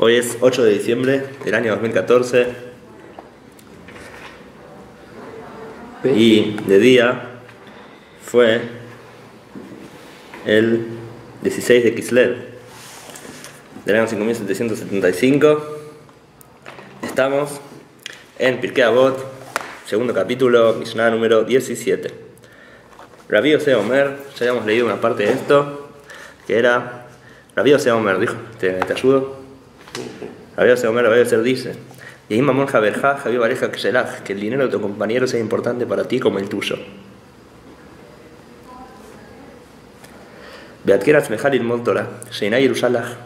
Hoy es 8 de diciembre del año 2014 y de día fue el 16 de Kislev del año 5775. Estamos en Pirkei Avot, segundo capítulo, Mishnah número 17. Rabbi Ose Omer, ya habíamos leído una parte de esto, que era Rabbi Ose Omer, dijo, ¿te, te ayudo? Rabbi Omer, Rabbi Ose dice, y Mamon Javerja, Javier Vareja Kshelach, que el dinero de tu compañero sea importante para ti como el tuyo. Beatkerat Mejalil Mol Torah, Sheinay Yerushalach,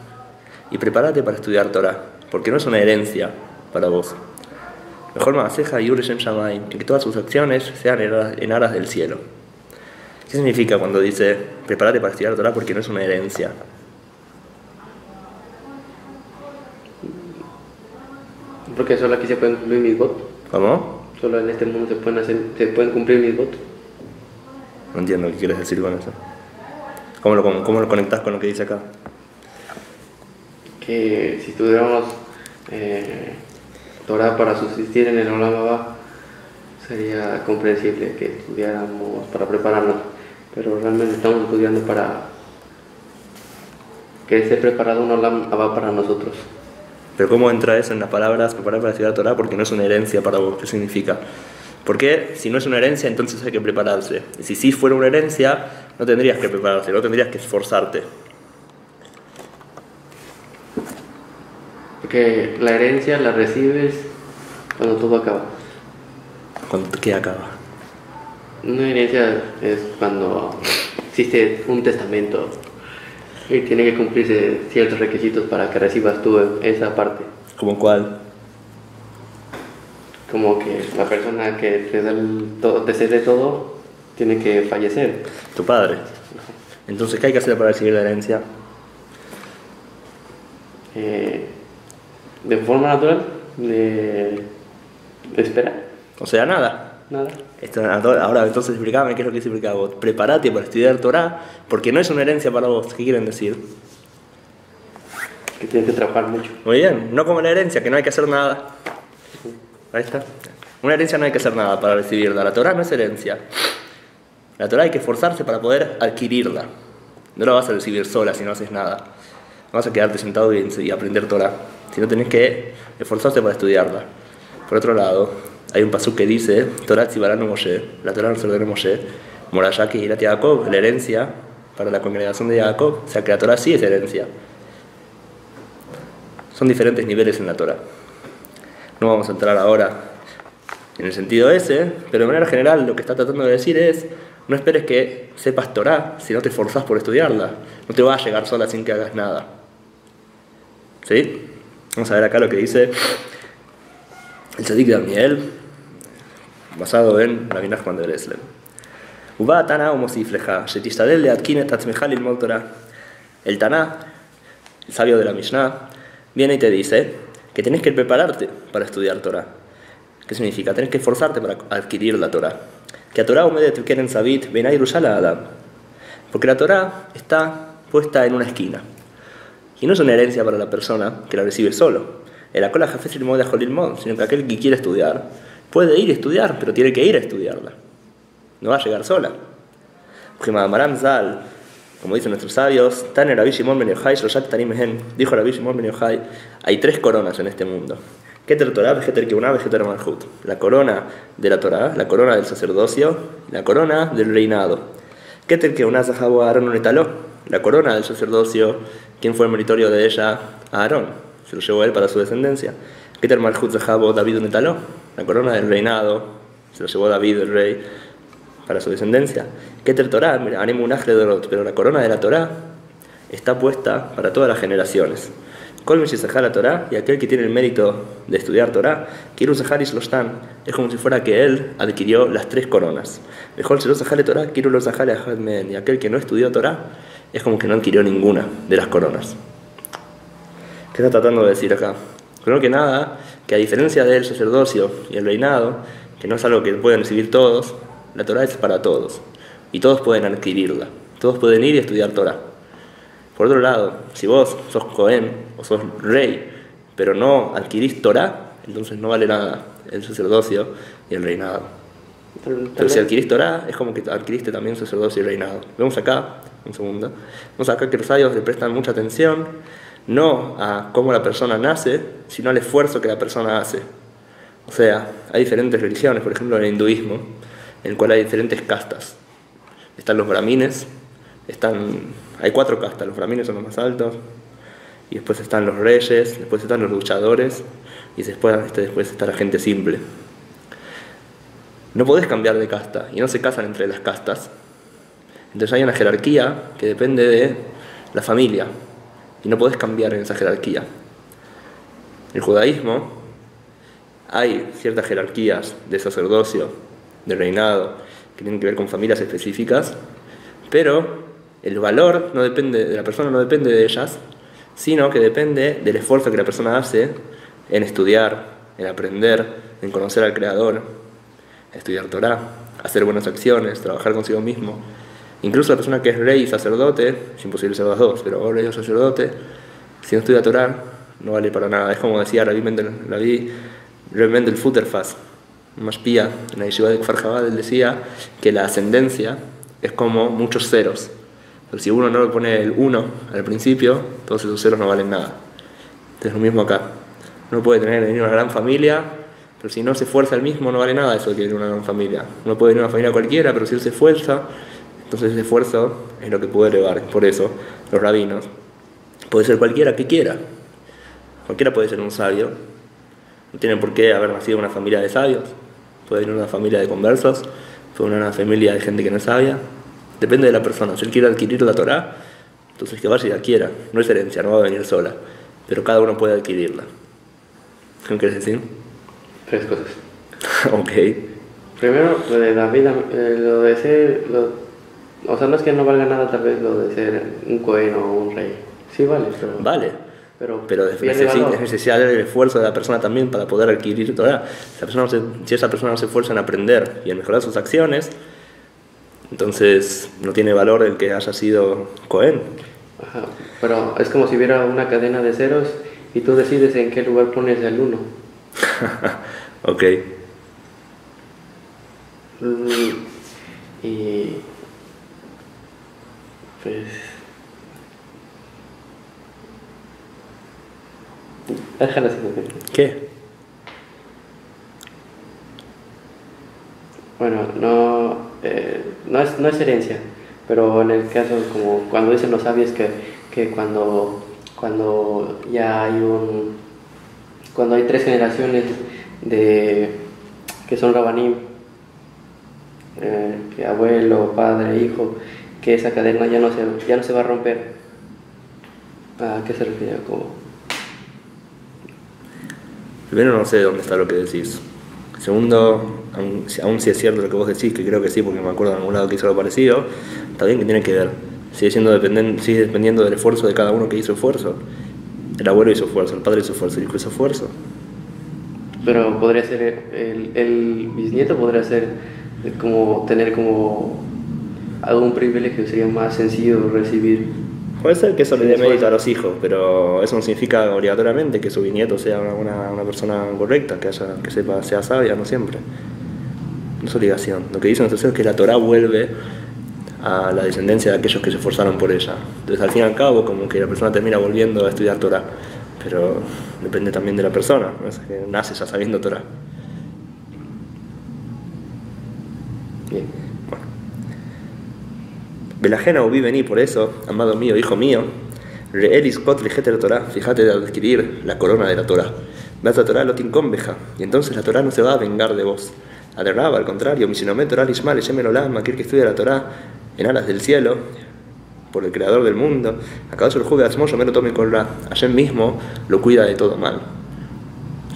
y prepárate para estudiar Torah, porque no es una herencia para vos. Mejor Maaseja y Ureshem Shamayim, que todas sus acciones sean en aras del cielo. ¿Qué significa cuando dice prepárate para estudiar Torah porque no es una herencia? Porque solo aquí se pueden cumplir mis votos. ¿Cómo? Solo en este mundo se pueden, hacer, se pueden cumplir mis votos. No entiendo qué quieres decir con eso. ¿Cómo lo, cómo lo conectas con lo que dice acá? Que si estudiáramos eh, Torah para subsistir en el Olam sería comprensible que estudiáramos para prepararnos. Pero realmente estamos estudiando para que esté preparado un Olam para nosotros. Pero ¿cómo entra eso en las palabras preparar para estudiar Torah? Porque no es una herencia para vos. ¿Qué significa? Porque si no es una herencia, entonces hay que prepararse. Y si sí fuera una herencia, no tendrías que prepararte, no tendrías que esforzarte. Porque la herencia la recibes cuando todo acaba. Cuando ¿Qué acaba? Una herencia es cuando existe un testamento y tiene que cumplirse ciertos requisitos para que recibas tú esa parte. ¿Como cuál? Como que la persona que te, da el todo, te cede todo tiene que fallecer. Tu padre. Entonces, ¿qué hay que hacer para recibir la herencia? Eh, de forma natural, de, de esperar, O sea, nada. Nada. Ahora, entonces, explícame qué es lo que significa vos. Prepárate para estudiar Torah, porque no es una herencia para vos. ¿Qué quieren decir? Que tienes que trabajar mucho. Muy bien, no como la herencia, que no hay que hacer nada. Ahí está. Una herencia no hay que hacer nada para recibirla. La Torah no es herencia. La Torah hay que esforzarse para poder adquirirla. No la vas a recibir sola si no haces nada. No vas a quedarte sentado y, y aprender Torah. Sino tenés que esforzarse para estudiarla. Por otro lado, hay un pasú que dice, Torah Tzibarano Moshe, la Torah nos ordenó Moshe, Morayaki y Jacob, la herencia para la congregación de Jacob. O sea que la Torah sí es herencia. Son diferentes niveles en la Torah. No vamos a entrar ahora en el sentido ese, pero de manera general lo que está tratando de decir es, no esperes que sepas Torah si no te esforzás por estudiarla. No te va a llegar sola sin que hagas nada. ¿Sí? Vamos a ver acá lo que dice el Tzadik de Daniel, basado en Rabbi Nachman de Breslev. Uba Tana Homosifleja, Shetistadel de Atkinet Atzmejal Ilmol Torah. El Taná, el sabio de la Mishnah, viene y te dice que tenés que prepararte para estudiar Torah. ¿Qué significa? Tenés que esforzarte para adquirir la Torah. Que a Torah omedet quieren sabit benay rushala adam. Porque la Torah está puesta en una esquina. Y no es una herencia para la persona que la recibe solo. El acola jafes ilmod sino que aquel que quiere estudiar puede ir a estudiar, pero tiene que ir a estudiarla. No va a llegar sola. Como dicen nuestros sabios, dijo Rabbi Shimon Ben Yochai, hay tres coronas en este mundo. Keter Torah, Vegeter Keunah, Vegeter Malhut. La corona de la Torah, la corona del sacerdocio, la corona del reinado. Keter Keunah Zahabu Aaron Netaló, la corona del sacerdocio, ¿quién fue el meritorio de ella? Aarón, se lo llevó él para su descendencia. Keter Malhut Zahabu David Netaló, la corona del reinado, se lo llevó David el rey para su descendencia. Keter Torah, haremos un ajre dorot, pero la corona de la Torah está puesta para todas las generaciones. Kol la Torah y aquel que tiene el mérito de estudiar Torah, Kiru Zahar Ishlostan, es como si fuera que él adquirió las tres coronas. Mejor se lo Zahale Torah, Kiru lo Zahale y aquel que no estudió Torah, es como que no adquirió ninguna de las coronas. ¿Qué está tratando de decir acá? Primero que nada, que a diferencia del sacerdocio y el reinado, que no es algo que pueden recibir todos, la Torah es para todos. Y todos pueden adquirirla. Todos pueden ir y estudiar Torah. Por otro lado, si vos sos Cohen o sos rey pero no adquirís Torah, entonces no vale nada el sacerdocio y el reinado. Tal Pero si adquirís Torah, es como que adquiriste también sacerdocio y reinado. Vemos acá, un segundo, vemos acá que los sabios le prestan mucha atención, no a cómo la persona nace, sino al esfuerzo que la persona hace. O sea, hay diferentes religiones, por ejemplo en el hinduismo, en el cual hay diferentes castas. Están los brahmines, están, hay cuatro castas, los brahmines son los más altos, y después están los reyes, después están los luchadores, y después, este, después está la gente simple. No podés cambiar de casta y no se casan entre las castas. Entonces hay una jerarquía que depende de la familia y no podés cambiar en esa jerarquía. El judaísmo hay ciertas jerarquías de sacerdocio, de reinado, que tienen que ver con familias específicas, pero el valor no depende de la persona, no depende de ellas, sino que depende del esfuerzo que la persona hace en estudiar, en aprender, en conocer al Creador, estudiar Torah, hacer buenas acciones, trabajar consigo mismo. Incluso la persona que es rey y sacerdote, es imposible ser las dos, pero rey o sacerdote, si no estudia Torah, no vale para nada. Es como decía Rabbi Mendel, Rabbi, Rabbi Mendel Futterfass, un mashpia, en la yeshiva de Kfar él decía que la ascendencia es como muchos ceros. Pero si uno no le pone el 1 al principio, todos esos ceros no valen nada. Entonces lo mismo acá. Uno puede tener una gran familia, pero si no se esfuerza el mismo, no vale nada eso de que venir una gran familia. Uno puede venir una familia cualquiera, pero si él se esfuerza, entonces ese esfuerzo es lo que puede elevar. Por eso, los rabinos, puede ser cualquiera que quiera. Cualquiera puede ser un sabio. No tiene por qué haber nacido en una familia de sabios. Puede venir una familia de conversos, puede venir una familia de gente que no es sabia. Depende de la persona. Si él quiere adquirir la Torah, entonces que vaya y la quiera. No es herencia, no va a venir sola. Pero cada uno puede adquirirla. ¿Qué me quieres decir? Tres cosas. ok. Primero, lo de la vida, eh, lo de ser, lo- o sea, no es que no valga nada tal vez lo de ser un cohen o un rey. Sí vale, pero... Vale. Pero, Pero es valor. es necesario el esfuerzo de la persona también para poder adquirir Torah. Si, no si esa persona no se esfuerza en aprender y en mejorar sus acciones, entonces no tiene valor el que haya sido Cohen. Ajá, pero es como si hubiera una cadena de ceros y tú decides en qué lugar pones el uno. ok. Mm, Y pues déjalo así. ¿Qué? Bueno, no, eh, no, es, no es herencia, pero en el caso, como cuando dicen los sabios que, que cuando, cuando ya hay un, cuando hay tres generaciones de, que son rabanim, eh, que abuelo, padre, hijo, que esa cadena ya no se, ya no se va a romper. ¿A qué se refiere? Como, Primero no sé dónde está lo que decís. Segundo, aun, si- es cierto lo que vos decís, que creo que sí, porque me acuerdo en algún lado que hizo algo parecido, está bien que tiene que ver. Sigue, siendo dependen, sigue dependiendo del esfuerzo de cada uno que hizo esfuerzo. El abuelo hizo esfuerzo, el padre hizo esfuerzo, el hijo hizo esfuerzo. Pero podría ser, el, el bisnieto podría ser como tener como algún privilegio, sería más sencillo recibir. Puede ser que eso le dé mérito a los hijos, pero eso no significa obligatoriamente que su bisnieto sea una, una- una persona correcta, que, haya, que sepa, sea sabia, no siempre. No es obligación. Lo que dicen los terceros es que la Torah vuelve a la descendencia de aquellos que se esforzaron por ella. Entonces, al fin y al cabo, como que la persona termina volviendo a estudiar Torah, pero depende también de la persona, no es que nace ya sabiendo Torah. Bien. Belajena vi vení por eso, amado mío, hijo mío, reelis kot Torah, fíjate de adquirir la corona de la Torah. Vas a Torah lo tinconveja, y entonces la Torah no se va a vengar de vos. Aderraba, al contrario, misinome Torah lishmal, yemen aquel que estudia la Torah en alas del cielo, por el creador del mundo, acaso el juve asmo, yo me lo tome con la, ayer mismo lo cuida de todo mal.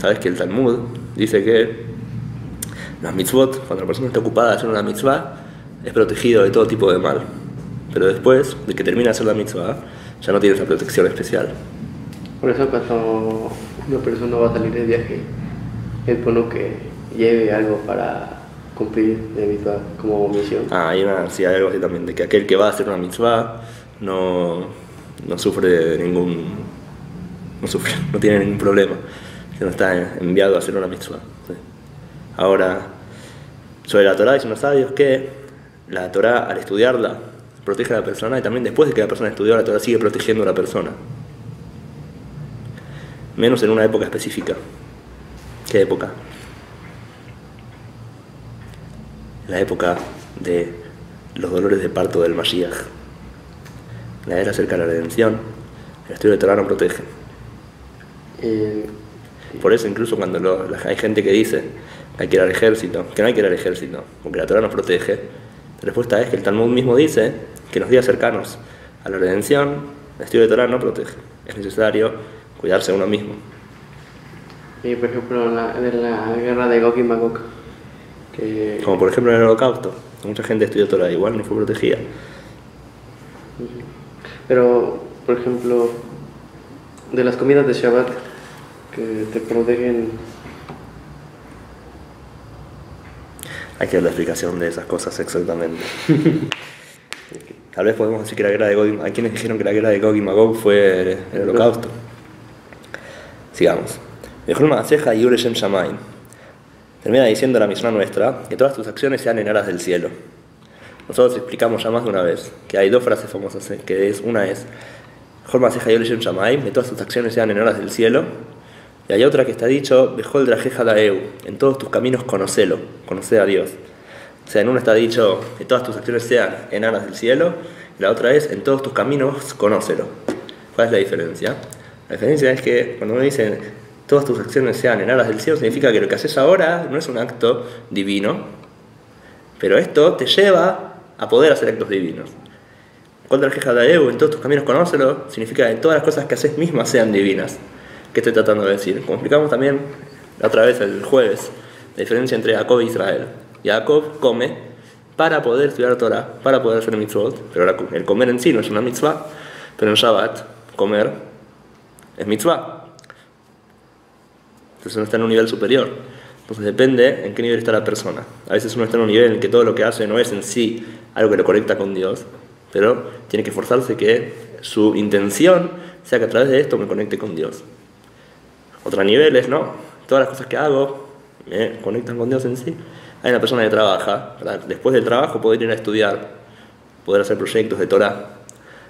Sabes que el Talmud dice que las mitzvot, cuando la persona está ocupada de hacer una mitzvah, es protegido de todo tipo de mal. Pero después de que termina de hacer la mitzvah, ya no tiene esa protección especial. Por eso cuando una persona va a salir de viaje, es bueno que lleve algo para cumplir de mitzvah como misión. Ah, hay, una, sí, hay algo así también, de que aquel que va a hacer una mitzvah no, no sufre de ningún, no sufre, no tiene ningún problema, que no está enviado a hacer una mitzvah. Ahora, sobre la Torah dicen los sabios que la Torah al estudiarla protege a la persona y también después de que la persona estudió la Torah sigue protegiendo a la persona. Menos en una época específica. ¿Qué época? La época de los dolores de parto del Mashiach. La era cerca de la redención. El estudio de Torah no protege. Eh, Por eso incluso cuando lo- hay gente que dice que hay que ir al ejército, que no hay que ir al ejército, porque la Torah nos protege, la respuesta es que el Talmud mismo dice que en los días cercanos a la redención, el estudio de Torah no protege. Es necesario cuidarse uno mismo. y por ejemplo, la, de la guerra de Gog y Magog, que Como por ejemplo en el holocausto, mucha gente estudió Torah, igual no fue protegida. Pero, por ejemplo, de las comidas de Shabbat que te protegen, Hay que ver la explicación de esas cosas exactamente. Tal vez podemos decir que la guerra de Gog Hay quienes dijeron que la guerra de Gog y Magog fue el, el holocausto. Sigamos. Mejor Maaseja y Ureshem Shamaim. Termina diciendo la misión nuestra que todas tus acciones sean en aras del cielo. Nosotros explicamos ya más de una vez que hay dos frases famosas, eh, que es una es Mejor Maaseja y Ureshem Shamaim, que todas tus acciones sean en aras del cielo. Y hay otra que está dicho, Bejol Drajeja Daeu, en todos tus caminos conocelo, conoce a Dios. O sea, en una está dicho que todas tus acciones sean en aras del cielo, y la otra es en todos tus caminos conócelo. ¿Cuál es la diferencia? La diferencia es que cuando uno dice todas tus acciones sean en aras del cielo, significa que lo que haces ahora no es un acto divino, pero esto te lleva a poder hacer actos divinos. Contra el queja de Evo, en todos tus caminos conócelo, significa que todas las cosas que haces mismas sean divinas. ¿Qué estoy tratando de decir? Como explicamos también otra vez el jueves, la diferencia entre Jacob e Israel. Jacob come para poder estudiar Torah, para poder hacer mitzvot, pero el comer en sí no es una mitzvah, pero en Shabbat comer es mitzvah. Entonces uno está en un nivel superior. Entonces depende en qué nivel está la persona. A veces uno está en un nivel en que todo lo que hace no es en sí algo que lo conecta con Dios, pero tiene que esforzarse que su intención sea que a través de esto me conecte con Dios. Otro nivel es, no, todas las cosas que hago me conectan con Dios en sí. Hay una persona que trabaja, después del trabajo poder ir a estudiar, poder hacer proyectos de Torah.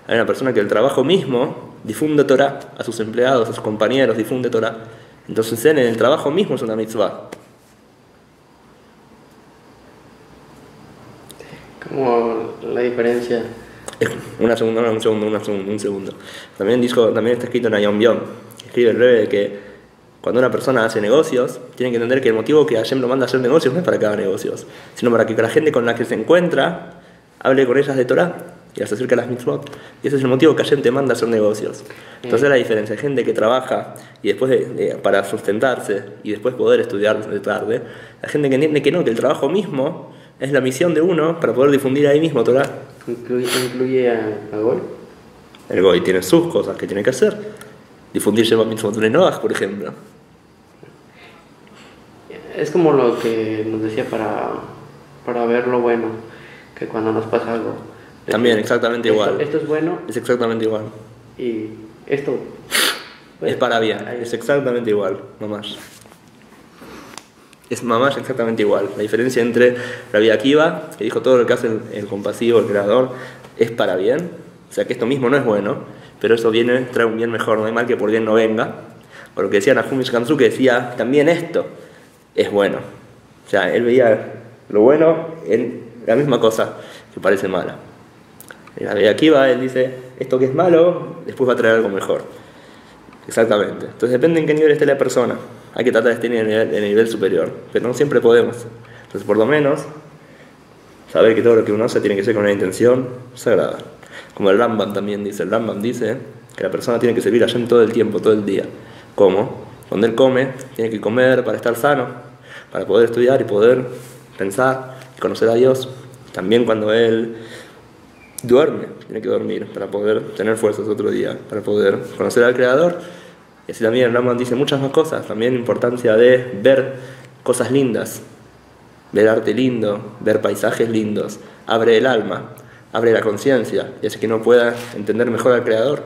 Hay una persona que el trabajo mismo difunde Torah a sus empleados, a sus compañeros, difunde Torah. Entonces en el trabajo mismo es una mitzvah. como la diferencia. Una segunda, no, un segundo, una segundo, un segundo. También, dijo, también está escrito en Ayom Biom, escribe el breve que cuando una persona hace negocios, tiene que entender que el motivo que Hashem lo manda a hacer negocios no es para que haga negocios, sino para que la gente con la que se encuentra hable con ellas de Torah y las acerque a las mitzvot. Y ese es el motivo que Hashem te manda a hacer negocios. Entonces la diferencia, hay gente que trabaja y después de- de- para sustentarse y después poder estudiar de tarde, la gente que entiende que no, que el trabajo mismo es la misión de uno para poder difundir ahí mismo Torah. Incluye, incluye a, a Gol. El Goy tiene sus cosas que tiene que hacer. Difundir Shema Mitzvot Noach, por ejemplo. Es como lo que nos decía para, para ver lo bueno, que cuando nos pasa algo. También, exactamente esto- igual. Esto es bueno Es exactamente igual. y esto... pues, es para bien. Es exactamente igual, mamás. Es mamás exactamente igual. La diferencia entre Rabbi Akiva, que dijo todo lo que hace el, el compasivo, el creador, es para bien. O sea que esto mismo no es bueno, pero eso viene, trae un bien mejor. No hay mal que por bien no venga. O lo que decía Nahum Kanzu, que decía también esto es bueno. O sea, él veía lo bueno en la misma cosa que parece mala. La de Akiva, él dice, esto que es malo, después va a traer algo mejor. Exactamente. Entonces depende en qué nivel esté la persona. Hay que tratar de estar en el nivel, superior, pero no siempre podemos. Entonces por lo menos saber que todo lo que uno hace tiene que ser con una intención sagrada. Como el Rambam también dice, el Rambam dice que la persona tiene que servir a Hashem todo el tiempo, todo el día. ¿Cómo? Cuando él come, tiene que comer para estar sano, para poder estudiar y poder pensar y conocer a Dios. También cuando él duerme, tiene que dormir para poder tener fuerzas otro día, para poder conocer al Creador. Y así también el Rambam dice muchas más cosas, también importancia de ver cosas lindas, ver arte lindo, ver paisajes lindos, abre el alma, abre la conciencia, y hace que uno pueda entender mejor al Creador,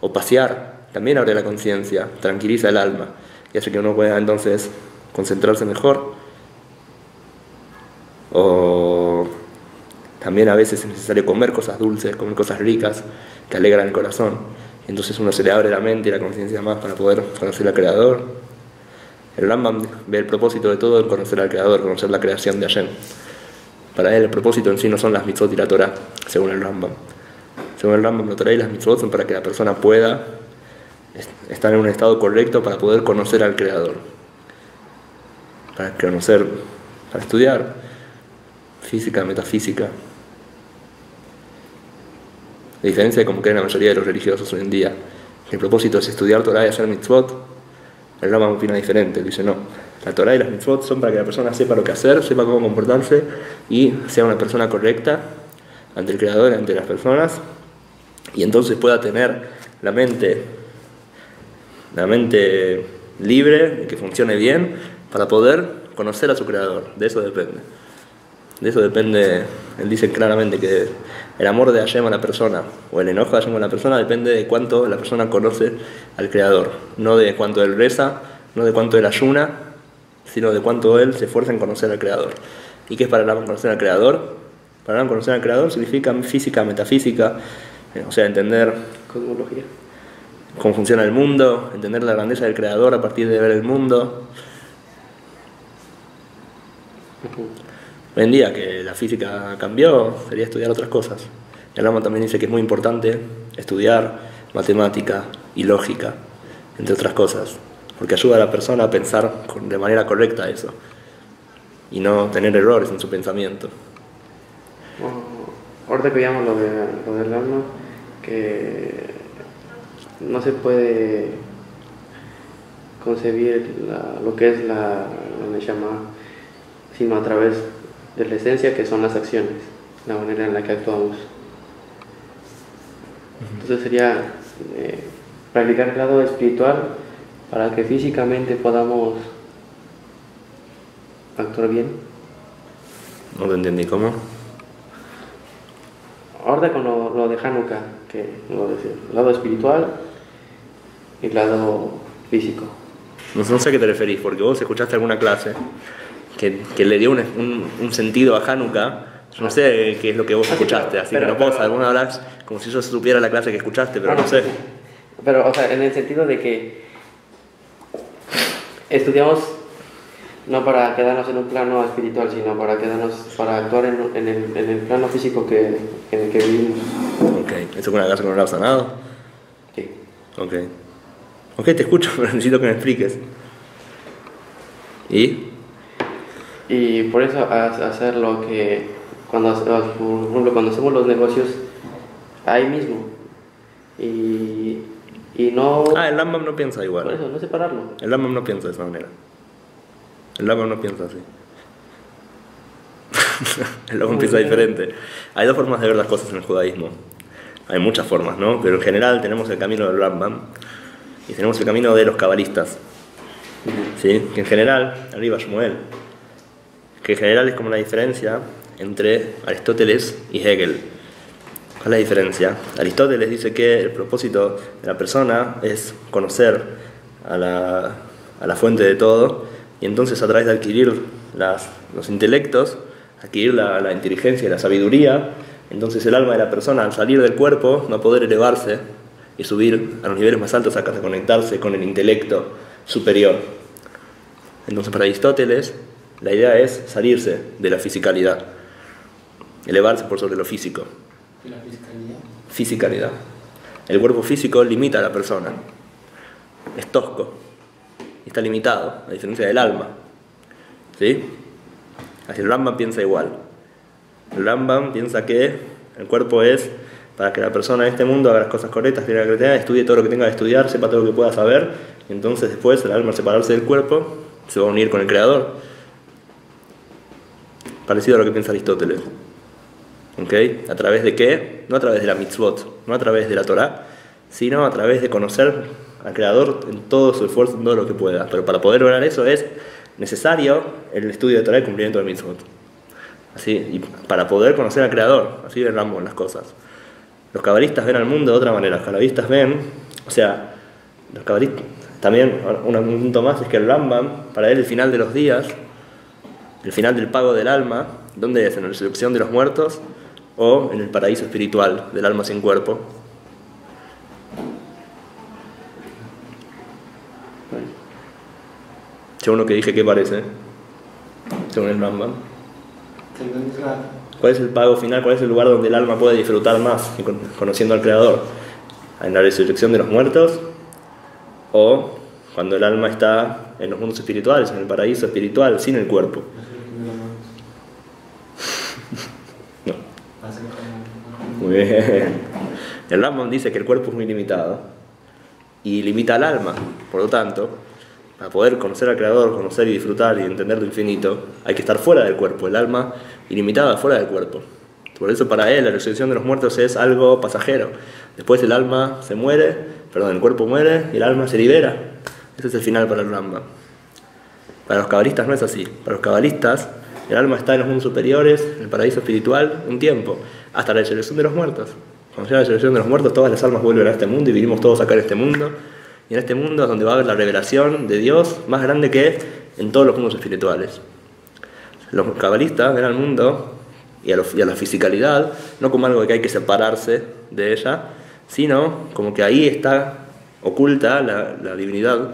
o pasear también abre la conciencia, tranquiliza el alma y hace que uno pueda entonces concentrarse mejor. O también a veces es necesario comer cosas dulces, comer cosas ricas que alegran el corazón. Entonces uno se le abre la mente y la conciencia más para poder conocer al Creador. El Rambam ve el propósito de todo en conocer al Creador, conocer la creación de Hashem. Para él el propósito en sí no son las mitzvot y la Torah, según el Rambam. Según el Rambam, la Torah y las mitzvot son para que la persona pueda estar en un estado correcto para poder conocer al Creador. Para conocer, para estudiar física, metafísica. La diferencia de como creen la mayoría de los religiosos hoy en día, el propósito es estudiar Torah y hacer mitzvot, el Rambam opina diferente, dice no, la Torah y las mitzvot son para que la persona sepa lo que hacer, sepa cómo comportarse y sea una persona correcta ante el Creador, ante las personas, y entonces pueda tener la mente, la mente libre, que funcione bien, para poder conocer a su Creador. De eso depende. De eso depende, él dice claramente que el amor de Hashem a la persona o el enojo de Hashem a la persona depende de cuánto la persona conoce al Creador, no de cuánto él reza, no de cuánto él ayuna, sino de cuánto él se esfuerza en conocer al Creador. ¿Y qué es para el conocer al Creador? Para el conocer al Creador significa física, metafísica, eh, o sea, entender Cosmología. cómo funciona el mundo, entender la grandeza del Creador a partir de ver el mundo. Hoy en día que la física cambió, sería estudiar otras cosas. El Rama también dice que es muy importante estudiar matemática y lógica, entre otras cosas, porque ayuda a la persona a pensar de manera correcta eso y no tener errores en su pensamiento. Oh, ahorita que veíamos lo, de, del alma, que no se puede concebir lo que es la, la Neshama, sino a través de la esencia que son las acciones, la manera en la que actuamos. Entonces sería eh, practicar el lado espiritual para que físicamente podamos actuar bien. No te entendí cómo. Ahorita con lo, lo de Hanukkah, que lo decía, lado espiritual y lado físico. No, no sé a qué te referís, porque vos escuchaste alguna clase que, que le dio un, un- un sentido a Hanukkah. Yo no sé qué es lo que vos Ah, escuchaste, pero- así que no puedo saber. Alguna hablas como si yo supiera la clase que escuchaste, pero Ah, no sé. Pero, o sea, en el sentido de que estudiamos no para quedarnos en un plano espiritual, sino para quedarnos, para actuar en, en el, en el plano físico que, en el que vivimos. Ok, ¿eso con una clase con el sanado? Sí. Ok. Ok, te escucho, pero necesito que me expliques. ¿Y? Y por eso ha- hacer lo que, cuando, por ejemplo, cuando hacemos los negocios ahí mismo y, y no... Ah, el Rambam no piensa por igual. eso, no separarlo. El Rambam no piensa de esa manera. El Rambam no piensa así. el Rambam piensa diferente. Hay dos formas de ver las cosas en el judaísmo. Hay muchas formas, ¿no? Pero en general tenemos el camino del Rambam y tenemos el camino de los cabalistas. ¿Sí? Que en general, arriba Shmuel, que en general es como la diferencia entre Aristóteles y Hegel. ¿Cuál es la diferencia? Aristóteles dice que el propósito de la persona es conocer a la, a la fuente de todo y entonces a través de adquirir las, los intelectos, adquirir la, inteligencia y la sabiduría, entonces el alma de la persona al salir del cuerpo va a poder elevarse y subir a los niveles más altos hasta conectarse con el intelecto superior. Entonces para Aristóteles la idea es salirse de la fisicalidad, elevarse por sobre lo físico. ¿Y la fiscalía? Fisicalidad. El cuerpo físico limita a la persona. Es tosco. Está limitado, a diferencia del alma. ¿Sí? Así el Rambam piensa igual. El Rambam piensa que el cuerpo es para que la persona en este mundo haga las cosas correctas, tenga la creatividad, estudie todo lo que tenga que estudiar, sepa todo lo que pueda saber, y entonces después el alma al separarse del cuerpo se va a unir con el Creador. Parecido a lo que piensa Aristóteles. ¿Ok? ¿A través de qué? No a través de la mitzvot, no a través de la Torah, sino a través de conocer al Creador en todo su esfuerzo, en todo lo que pueda. Pero para poder lograr eso es necesario el estudio de Torah y el cumplimiento de mitzvot. Así, y para poder conocer al Creador, así ven ambos las cosas. Los cabalistas ven al mundo de otra manera. Los cabalistas ven, o sea, Los cabalistas. También un punto más es que el Rambam, para él el final de los días, el final del pago del alma, ¿dónde es? ¿En la resurrección de los muertos o en el paraíso espiritual del alma sin cuerpo? Según lo que dije, ¿qué parece? Según el Rambam. ¿Cuál es el pago final? ¿Cuál es el lugar donde el alma puede disfrutar más conociendo al Creador? ¿En la resurrección de los muertos? ¿O cuando el alma está en los mundos espirituales, en el paraíso espiritual, sin el cuerpo? No. Muy bien. El Rambam dice que el cuerpo es muy limitado y limita al alma. Por lo tanto, para poder conocer al Creador, conocer y disfrutar y entender lo infinito, hay que estar fuera del cuerpo. El alma ilimitada fuera del cuerpo. Por eso para él la resurrección de los muertos es algo pasajero. Después el alma se muere, perdón, el cuerpo muere y el alma se libera. Ese es el final para el Rambam. Para los cabalistas no es así. Para los cabalistas, el alma está en los mundos superiores, en el paraíso espiritual, un tiempo, hasta la resurrección de los muertos. Cuando llega la resurrección de los muertos, todas las almas vuelven a este mundo y vivimos todos acá en este mundo. Y en este mundo es donde va a haber la revelación de Dios más grande que en todos los mundos espirituales. Los cabalistas ven al mundo y a, lo- y a la fisicalidad no como algo que hay que separarse de ella, sino como que ahí está oculta la, la divinidad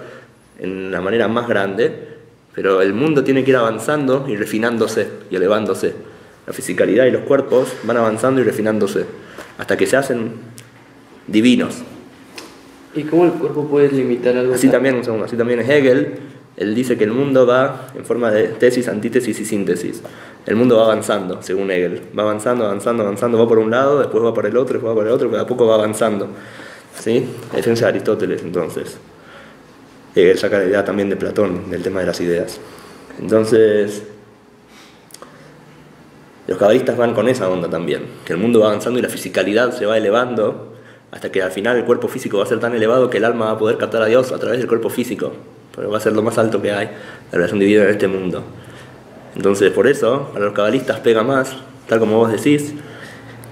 en la manera más grande, pero el mundo tiene que ir avanzando y refinándose y elevándose. La fisicalidad y los cuerpos van avanzando y refinándose hasta que se hacen divinos. ¿Y cómo el cuerpo puede limitar algo? Así también, un segundo, así también es Hegel, él dice que el mundo va en forma de tesis, antítesis y síntesis. El mundo va avanzando, según Hegel. Va avanzando, avanzando, avanzando, va por un lado, después va por el otro, después va por el otro, pero a poco va avanzando. ¿Sí? A diferencia de Aristóteles, entonces. Hegel saca la idea también de Platón, del tema de las ideas. Entonces, los cabalistas van con esa onda también, que el mundo va avanzando y la fisicalidad se va elevando hasta que al final el cuerpo físico va a ser tan elevado que el alma va a poder captar a Dios a través del cuerpo físico, pero va a ser lo más alto que hay, la relación divina en este mundo. Entonces, por eso, para los cabalistas pega más, tal como vos decís,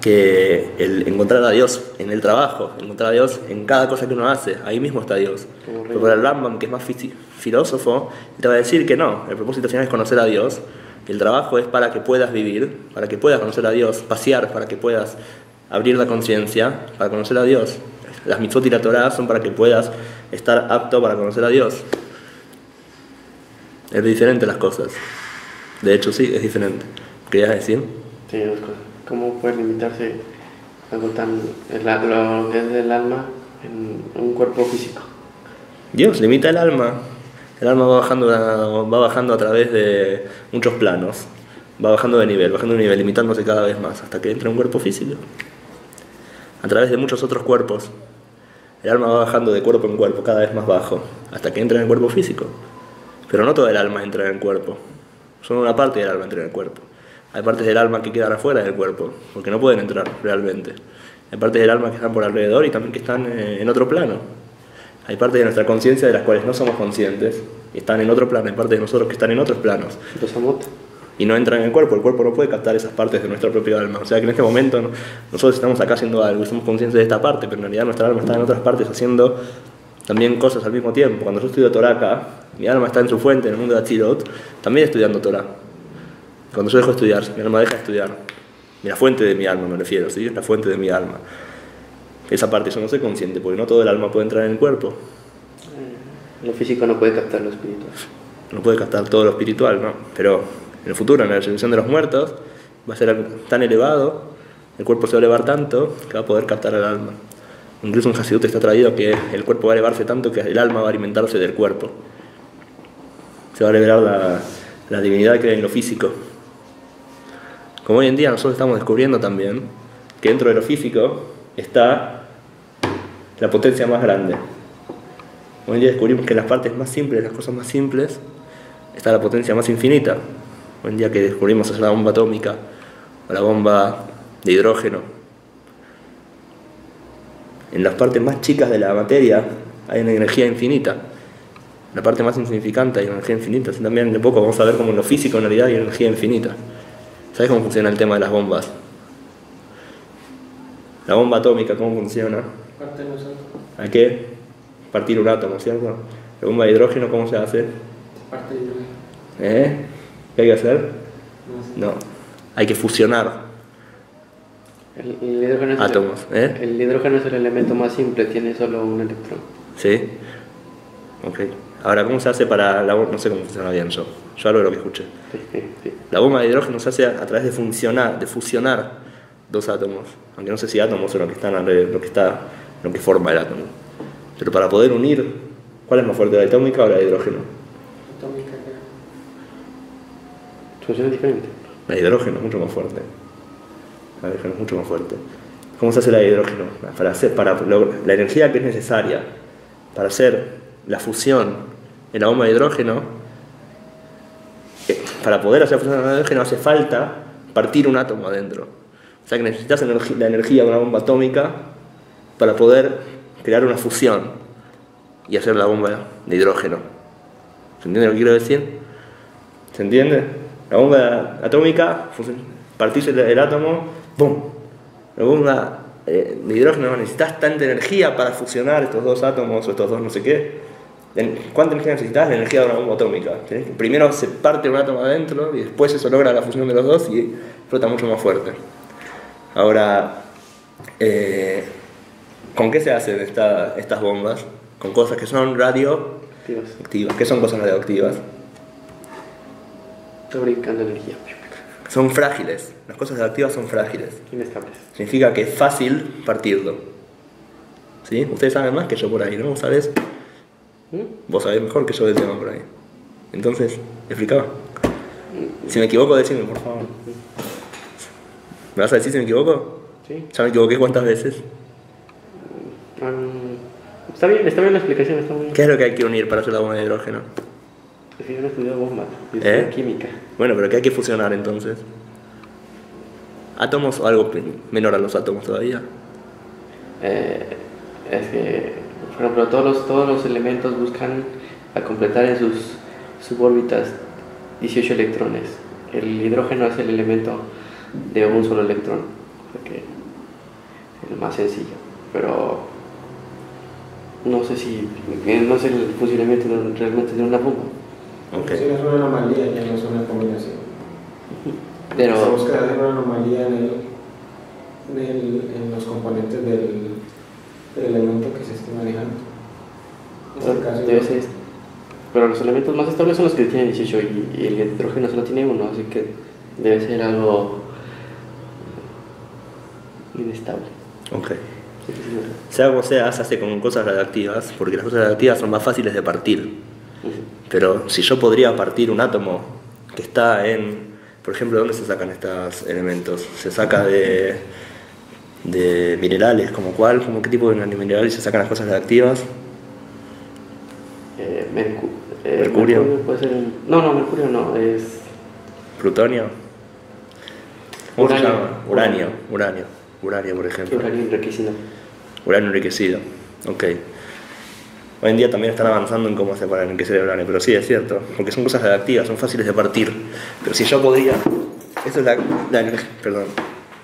que el encontrar a Dios en el trabajo, encontrar a Dios en cada cosa que uno hace, ahí mismo está Dios. Pero para el Rambam, que es más filósofo, te va a decir que no, el propósito final es conocer a Dios, el trabajo es para que puedas vivir, para que puedas conocer a Dios, pasear, para que puedas abrir la conciencia, para conocer a Dios. Las mitzvot y la Torah son para que puedas estar apto para conocer a Dios. Es diferente las cosas. De hecho, sí, es diferente. ¿Querías decir? Sí, dos cosas. ¿Cómo puede limitarse algo tan. el- lo que es del alma en un cuerpo físico? Dios limita el alma. El alma va bajando, va bajando a través de muchos planos. Va bajando de nivel, bajando de nivel, limitándose cada vez más, hasta que entra un cuerpo físico. A través de muchos otros cuerpos. El alma va bajando de cuerpo en cuerpo, cada vez más bajo, hasta que entra en el cuerpo físico. Pero no todo el alma entra en el cuerpo. Solo una parte del alma entra en el cuerpo. Hay partes del alma que quedan afuera del cuerpo, porque no pueden entrar realmente. Hay partes del alma que están por alrededor y también que están eh, en otro plano. Hay partes de nuestra conciencia de las cuales no somos conscientes y están en otro plano. Hay partes de nosotros que están en otros planos Los amot. y no entran en el cuerpo. El cuerpo no puede captar esas partes de nuestro propio alma. O sea que en este momento no- nosotros estamos acá haciendo algo somos conscientes de esta parte, pero en realidad nuestra alma está en otras partes haciendo también cosas al mismo tiempo. Cuando yo estudio Torah acá, mi alma está en su fuente, en el mundo de Atzilot, también estudiando Torah. Cuando yo dejo de estudiar, mi alma deja de estudiar. La fuente de mi alma me refiero, ¿sí? La fuente de mi alma. Esa parte yo no soy consciente, porque no todo el alma puede entrar en el cuerpo. Lo físico no puede captar lo espiritual. no puede captar todo lo espiritual, ¿no? Pero en el futuro, en la resurrección de los muertos, va a ser tan elevado, el cuerpo se va a elevar tanto que va a poder captar al alma. Incluso un Hasidut está traído que el cuerpo va a elevarse tanto que el alma va a alimentarse del cuerpo. Se va a revelar la, la divinidad que hay en lo físico. Como hoy en día nosotros estamos descubriendo también que dentro de lo físico está la potencia más grande. Hoy en día descubrimos que en las partes más simples, las cosas más simples, está la potencia más infinita. Hoy en día que descubrimos es la bomba atómica o la bomba de hidrógeno. En las partes más chicas de la materia hay una energía infinita. En la parte más insignificante hay una energía infinita. Así también de poco vamos a ver cómo en lo físico en realidad hay energía infinita. ¿Sabes cómo funciona el tema de las bombas? La bomba atómica, ¿cómo funciona? Parte de nosotros. ¿A qué? partir un átomo, ¿cierto? La bomba de hidrógeno, ¿cómo se hace? Parte de hidrógeno. ¿Eh? ¿Qué hay que hacer? No hay que fusionar El, el hidrógeno es el- átomos, ¿eh? El hidrógeno es el elemento más simple, tiene solo un electrón. ¿Sí? Ok. Ahora, ¿cómo se hace para la bomba? No sé cómo funciona bien yo. Yo hablo de lo que escuché. Sí, sí, sí. La bomba de hidrógeno se hace a, a través de funcionar, de fusionar dos átomos. Aunque no sé si átomos son lo que están alrededor- lo que está, lo que forma el átomo. Pero para poder unir, ¿cuál es más fuerte, la atómica o la de hidrógeno? Atómica. Funciona diferente. La de hidrógeno es mucho más fuerte. La de hidrógeno es mucho más fuerte. ¿Cómo se hace la de hidrógeno? Para hacer, para lo- la energía que es necesaria para hacer la fusión en la bomba de hidrógeno, para poder hacer en la hidrógeno hace falta partir un átomo adentro. O sea que necesitas la energía de una bomba atómica para poder crear una fusión y hacer la bomba de hidrógeno. ¿Se entiende lo que quiero decir? ¿Se entiende? La bomba atómica, partís el, el átomo, ¡pum! La bomba eh, de hidrógeno necesitas tanta energía para fusionar estos dos átomos o estos dos no sé qué. ¿Cuánta energía necesitas? La energía de una bomba atómica. Primero se parte un átomo adentro y después eso logra la fusión de los dos y flota mucho más fuerte. Ahora, eh, ¿con qué se hacen esta- estas bombas? Con cosas que son radioactivas. Activas. ¿Qué son cosas radioactivas? Fabricando energía. Son frágiles. Las cosas radioactivas son frágiles. Inestables. Significa que es fácil partirlo. ¿Sí? Ustedes saben más que yo por ahí, ¿no? ¿Mm? Vos sabés mejor que yo del tema por ahí. Entonces, explicaba. Si me equivoco, decime, por favor. ¿Me vas a decir si me equivoco? Sí. Ya me equivoqué cuántas veces. Ah, está bien, está bien la explicación, está muy bien. ¿Qué es lo que hay que unir para hacer la bomba de hidrógeno? Es que yo no he estudiado yo ¿Eh? química. Bueno, pero ¿qué hay que fusionar entonces? ¿Átomos o algo menor a los átomos todavía? Eh, es que, por ejemplo, todos los, todos los elementos buscan a completar en sus subórbitas 18 electrones. El hidrógeno es el elemento de un solo electrón, o sea que es el más sencillo. Pero no sé si, eh, no sé el funcionamiento de- realmente de una bomba. Ok. Si no es una anomalía, ya no es una combinación. Se Pero busca hacer una anomalía en, el, en, el- en los componentes del, del elemento manejando. En este caso, debe ser este. Pero los elementos más estables son los que tienen 18 y, y el hidrógeno solo tiene uno, así que debe ser algo inestable. Ok. Sea como sea, se hace con cosas radioactivas, porque las cosas radioactivas son más fáciles de partir. Pero si yo podría partir un átomo que está en, por ejemplo, ¿dónde se sacan estos elementos? Se saca de, de minerales, como cuál, como qué tipo de minerales se sacan las cosas radioactivas. Eh, mercu- eh, Mercurio. puede ser un- No, no, mercurio no, es Plutonio. ¿Cómo se Uranio. llama? Uranio. Uranio. Uranio, por ejemplo. uranio enriquecido. Uranio enriquecido. Ok. Hoy en día también están avanzando en cómo hacer para enriquecer el uranio, pero sí, es cierto, porque son cosas radioactivas, son fáciles de partir. Pero si yo podría. Esto es la. la perdón.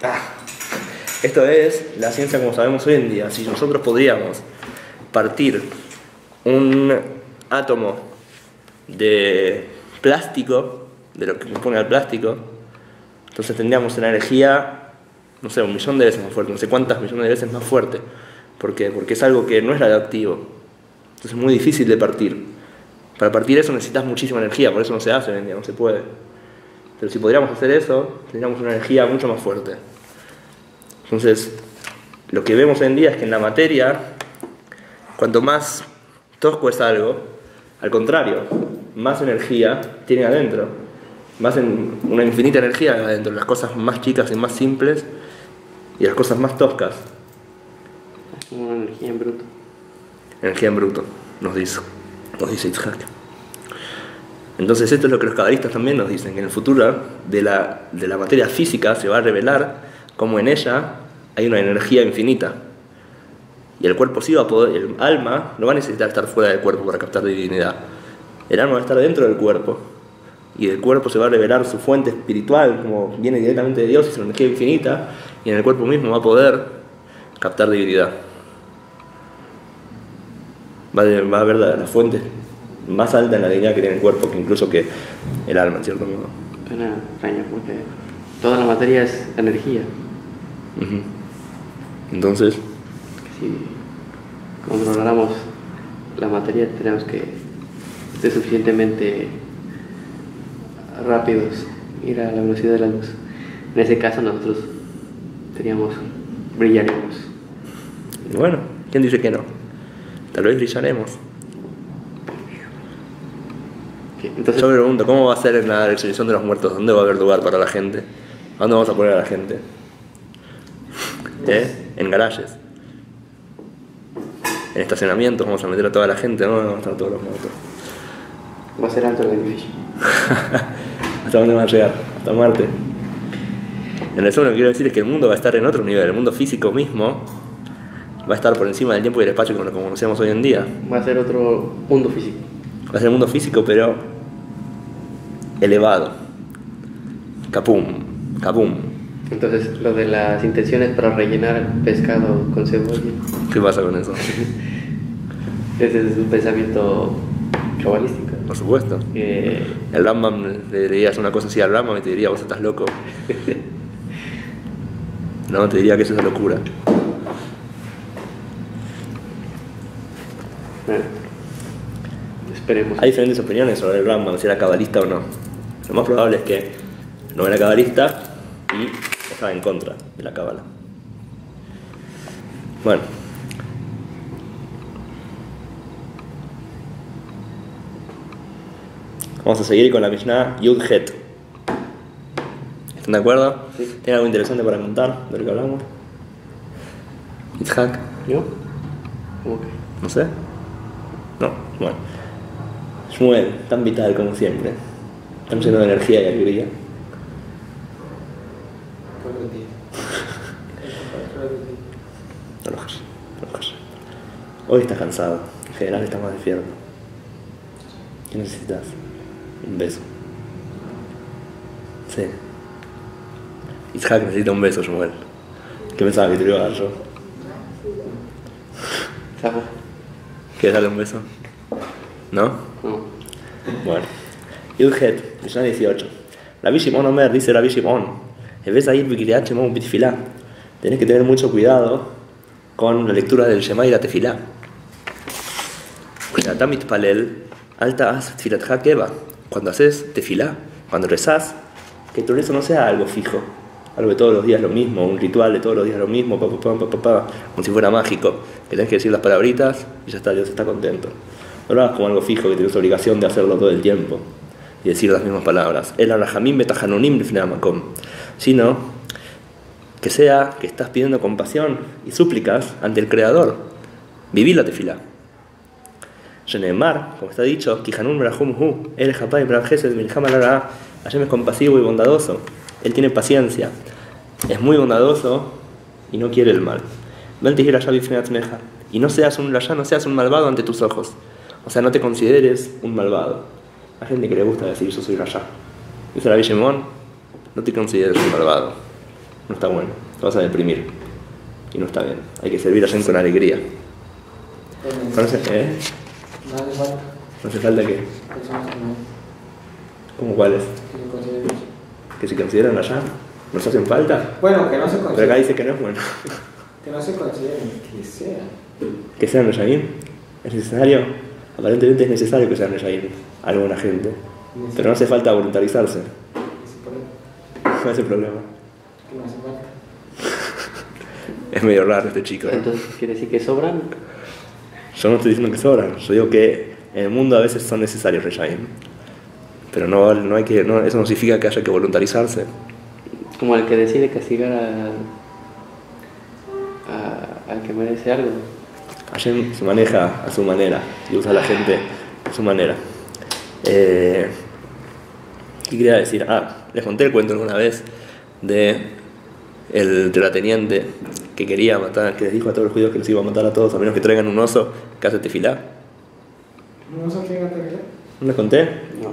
Ah. Esto es la ciencia como sabemos hoy en día. Si nosotros podríamos partir un átomo de plástico, de lo que compone el plástico, entonces tendríamos una energía, no sé, un millón de veces más fuerte, no sé cuántas millones de veces más fuerte. ¿Por qué? Porque es algo que no es radioactivo. Entonces es muy difícil de partir. Para partir eso necesitas muchísima energía, por eso no se hace hoy en día, no se puede. Pero si podríamos hacer eso, tendríamos una energía mucho más fuerte. Entonces, lo que vemos hoy en día es que en la materia, cuanto más tosco es algo, al contrario, más energía tiene adentro, más en, una infinita energía adentro, las cosas más chicas y más simples y las cosas más toscas, Es como una energía en bruto. energía en bruto, nos dice, nos dice Itzhak. Entonces esto es lo que los cabalistas también nos dicen, que en el futuro de la, de la materia física se va a revelar cómo en ella hay una energía infinita. Y el cuerpo sí va a poder, el alma no va a necesitar estar fuera del cuerpo para captar divinidad. El alma va a estar dentro del cuerpo. Y del cuerpo se va a revelar su fuente espiritual, como viene directamente de Dios, y su energía infinita, y en el cuerpo mismo va a poder captar divinidad. Va, a haber la, la fuente más alta en la dignidad que tiene el cuerpo, que incluso que el alma, en cierto modo. Extraño porque toda la materia es energía. Entonces, Si controláramos la materia tenemos que ser suficientemente rápidos, ir a la velocidad de la luz. En ese caso nosotros teníamos, brillaríamos. bueno, ¿quién dice que no? Tal vez brillaremos. Entonces, Yo me pregunto, ¿cómo va a ser en la resurrección de los muertos? ¿Dónde va a haber lugar para la gente? ¿A dónde vamos a poner a la gente? ¿Eh? En garajes. En estacionamientos vamos a meter a toda la gente, ¿no? Vamos a estar todos los muertos. va a ser alto el edificio. ¿Hasta dónde van a llegar? Hasta Marte. En resumen, lo que quiero decir es que el mundo va a estar en otro nivel. El mundo físico mismo va a estar por encima del tiempo y el espacio como lo conocemos hoy en día. Va a ser otro mundo físico. Va a ser el mundo físico, pero elevado. Capum, capum. Entonces, lo de las intenciones para rellenar pescado con cebolla, ¿Qué pasa con eso? ese es un pensamiento cabalístico. Por supuesto. Eh, El Rambam le dirías una cosa así al Rambam y te diría, vos estás loco. No, te diría que eso es locura. bueno, esperemos. Hay diferentes opiniones sobre el Rambam, si era cabalista o no. Lo más probable es que no era cabalista y en contra de la cabala. Bueno. Vamos a seguir con la Mishnah Yud Het. ¿Están de acuerdo? Sí. ¿Tienen algo interesante para contar de lo que hablamos? Itzhak, ¿Yo? ¿Cómo que? no sé. No, bueno. Shmuel, tan vital como siempre. Tan lleno de energía y alegría. Todos los días. Todos los días. No lo no. Hoy estás cansado. En general estás más despierto. ¿Qué necesitas? Un beso. Sí. Isaac necesita un beso, Shmuel. ¿Qué pensabas que te lo iba a dar yo? ¿Sapo? ¿Quieres darle un beso? ¿No? No. Bueno. Yudhet, Mishnah 18. Rabbi Shimon Omer, dice Rabbi Shimon, ves ahí Shemon Bitfilá. Tenés que tener mucho cuidado con la lectura del Shema y la Tefilá. Keva. Cuando haces tefilá, cuando rezás, que tu rezo no sea algo fijo, algo de todos los días lo mismo, un ritual de todos los días lo mismo, pa, pa, pa, pa, como si fuera mágico, que tenés que decir las palabritas y ya está, Dios está contento. No lo hagas como algo fijo, que tienes obligación de hacerlo todo el tiempo y decir las mismas palabras. El arrahamim betajanonim lifnamakom. Sino que sea que estás pidiendo compasión y súplicas ante el Creador. Viví la tefilá. Shenemar, como está dicho, Kihanun Brahum Hu, El Japai Brajesed Milham Alara, Hashem es compasivo y bondadoso. Él tiene paciencia, es muy bondadoso y no quiere el mal. Y no seas un rasha, no seas un malvado ante tus ojos. O sea, no te consideres un malvado. Hay gente que le gusta decir yo soy rasha. Dice la Shimon, no te consideres un malvado. No está bueno, te vas a deprimir. Y no está bien. Hay que servir a Hashem con alegría. ¿Eh? No hace falta No hace falta que. ¿Cómo cuáles? que se consideren consideran allá. ¿Nos hacen falta? Bueno, que no se Pero acá consideren. dice que no es bueno. Que no se consideren, que sean. Que sean Reyaim. Es necesario. Aparentemente es necesario que sean Reyaim. Alguna gente. Pero no hace falta voluntarizarse. No es el problema. Que no hace falta. Es medio raro este chico. Entonces, ¿quiere decir que sobran? Yo no estoy diciendo que sobran. Yo digo que en el mundo a veces son necesarios Reyaim. Pero no, no hay que, no, eso no significa que haya que voluntarizarse. Como el que decide castigar a, a- al que merece algo. Hashem se maneja a su manera y usa a la gente a su manera. Eh, ¿Qué quería decir? Ah, les conté el cuento alguna vez de el terrateniente que quería matar, que les dijo a todos los judíos que los iba a matar a todos, a menos que traigan un oso que hace tefilá. ¿No se quieren atrever? ¿No les conté? No.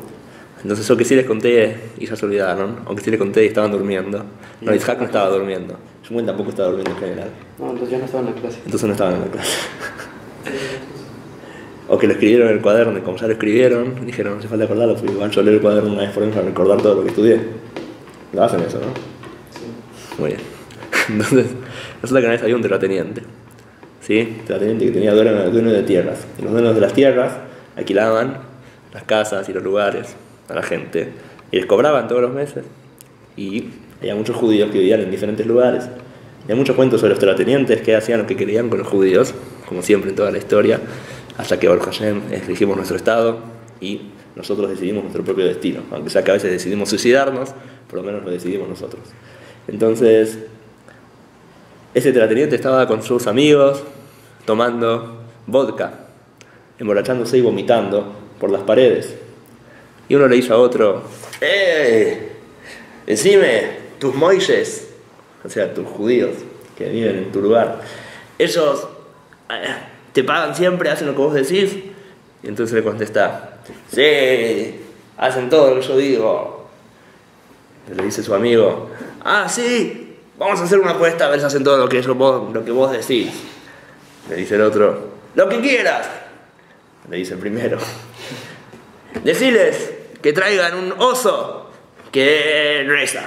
Entonces yo que sí les conté y ya se olvidaron, aunque sí les conté y estaban durmiendo. No, Isaac no estaba durmiendo. Shmuel tampoco estaba durmiendo en general. No, entonces yo no estaba en la clase. Entonces no estaban en la clase. O que lo escribieron en el cuaderno, y como ya lo escribieron, dijeron, no hace falta acordarlo, porque igual yo leo el cuaderno una vez por mes para recordar todo lo que estudié. Lo hacen eso, ¿no? Muy bien. Entonces, que una vez había un terrateniente. ¿Sí? Terrateniente que tenía dueño, dueño de tierras. Y los dueños de las tierras alquilaban las casas y los lugares a la gente. Y les cobraban todos los meses. Y había muchos judíos que vivían en diferentes lugares. Y hay muchos cuentos sobre los terratenientes que hacían lo que querían con los judíos, como siempre en toda la historia, hasta que Baruch Hashem elegimos nuestro estado y nosotros decidimos nuestro propio destino. Aunque sea que a veces decidimos suicidarnos, por lo menos lo decidimos nosotros. Entonces, ese terrateniente estaba con sus amigos tomando vodka, emborrachándose y vomitando por las paredes. Y uno le dice a otro, ¡Eh! Decime, tus moishes, o sea, tus judíos que viven en tu lugar, ellos eh, te pagan siempre, hacen lo que vos decís. Y entonces le contesta, sí, hacen todo lo que yo digo. Le dice su amigo, ah, sí, vamos a hacer una apuesta a ver si hacen todo lo que, yo- vos, lo que vos decís. Le dice el otro, lo que quieras. Le dice el primero, deciles que traigan un oso que reza.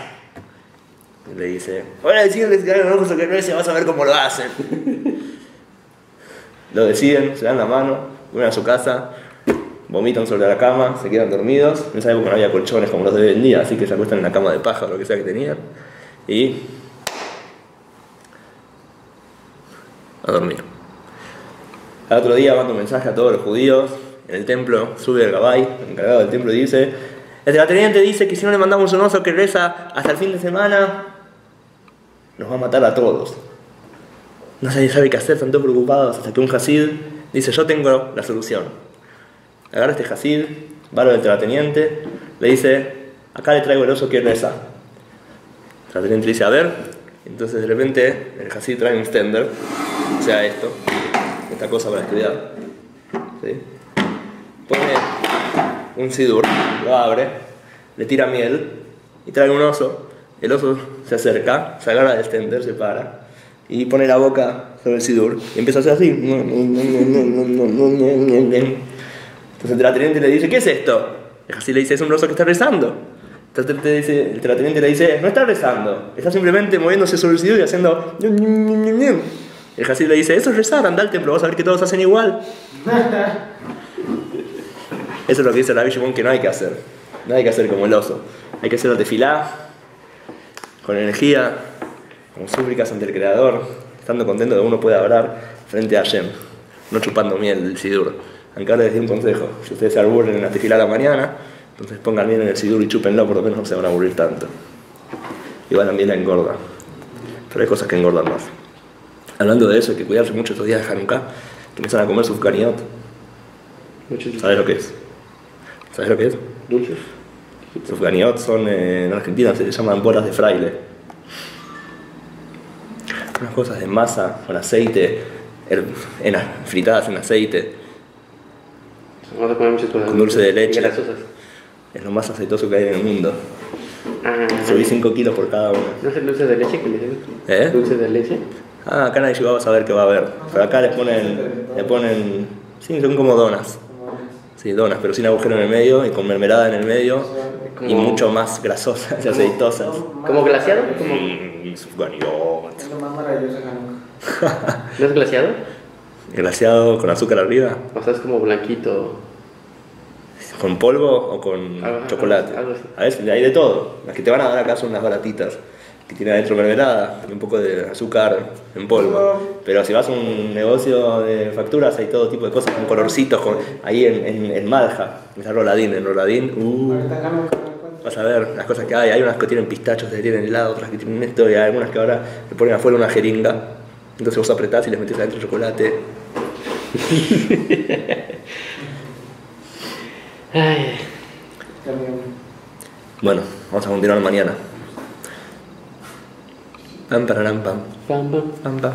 Le dice, voy a decirles que traigan un oso que reza, vas a ver cómo lo hacen. Lo deciden, se dan la mano, vuelven a su casa, vomitan sobre la cama, se quedan dormidos. En esa época no había colchones como los de hoy en día, así que se acuestan en la cama de paja o lo que sea que tenían. Y. a dormir. Al otro día manda un mensaje a todos los judíos en el templo, sube el gabay, encargado del templo, y dice: El terrateniente dice que si no le mandamos un oso que reza hasta el fin de semana, nos va a matar a todos. No nadie sabe qué hacer, están todos preocupados, hasta que un Hasid dice, yo tengo la solución. Agarra este Hasid, va al terrateniente, le dice, acá le traigo el oso que reza. El terrateniente dice, a ver, entonces de repente el Hasid trae un stender, o sea esto, esta cosa para estudiar. Pone un sidur, lo abre, le tira miel y trae un oso. El oso se acerca, se agarra del stender, se para y pone la boca sobre el sidur y empieza a hacer así. Entonces el terrateniente le dice, ¿qué es esto? El Hasid le dice, es un oso que está rezando. Entonces te dice- el terrateniente le dice, no está rezando, está simplemente moviéndose sobre el sidur y haciendo... El Hasid le dice, eso es rezar, anda al templo, vas a ver que todos hacen igual. Eso es lo que dice Rabbi Shimon que no hay que hacer. No hay que hacer como el oso. Hay que hacer la tefilá, con energía, con súplicas ante el Creador, estando contento de que uno pueda hablar frente a Hashem, no chupando miel del sidur. Les di un consejo, si ustedes se aburren en la tefilá a la mañana, entonces pongan miel en el sidur y chúpenlo, por lo menos no se van a aburrir tanto. Igual también la engorda, pero hay cosas que engordan más. Hablando de eso, hay que cuidarse mucho estos días de Hanukkah, que empiezan a comer sufganiot. Muchos ¿Sabes lo que es? ¿Sabes lo que es? dulces. Sufganiot son, eh, en Argentina se les llaman bolas de fraile. Unas cosas de masa con aceite, en, fritadas en aceite. Comer muchas cosas. Con dulce de leche. Y grasosas. Es lo más aceitoso que hay en el mundo. Ah, Subí 5 kilos por cada una. ¿No es el dulce de leche que le dicen? ¿Eh? ¿Dulce de leche? Ah, acá nadie va a saber qué va a haber. Pero acá les ponen, le ponen, sí, son como donas. Sí, donas, pero sin agujero en el medio y con mermelada en el medio y Como- mucho más grasosas y aceitosas. ¿Como glaciado? ¿Como... Mm, sufganiot. Es lo más maravilloso. ¿No es glaciado? Glaciado con azúcar arriba, O sea, es como blanquito. con polvo o con Algo- chocolate. algo así. A veces hay de todo. Las que te van a dar acá son las baratitas, que tienen adentro mermelada y un poco de azúcar en polvo. Pero si vas a un negocio de facturas hay todo tipo de cosas con colorcitos, con, ahí en, en, en Malja, está Roladín, en Roladín, uh, vas a ver las cosas que hay. Hay unas que tienen pistachos, que tienen helado, otras que tienen esto, y hay algunas que ahora le ponen afuera una jeringa. Entonces vos apretás y les metes adentro chocolate. Ay, También. Bueno, vamos a continuar mañana. Pam, pararam, pam, pam, pam. pam, pam.